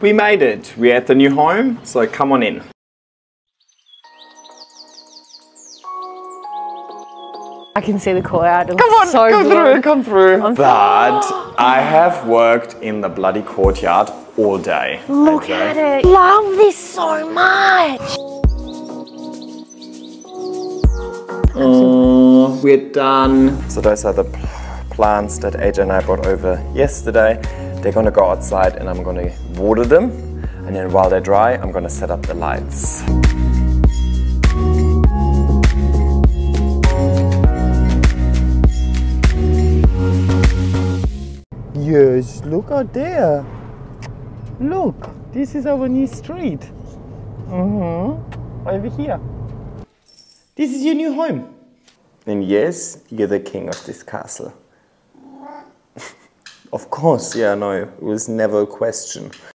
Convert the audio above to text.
We made it. We're at the new home, so come on in. I can see the courtyard. It Come on, so come good. through, come through. But I have worked in the bloody courtyard all day. Look AJ. at it. Love this so much. Oh, we're done. So those are the plants that AJ and I brought over yesterday. They're gonna go outside and I'm gonna water them. And then while they're dry, I'm gonna set up the lights. Yes, look out there. Look, this is our new street. Mm-hmm. Over here. This is your new home. And yes, you're the king of this castle. Of course, yeah, no, it was never a question.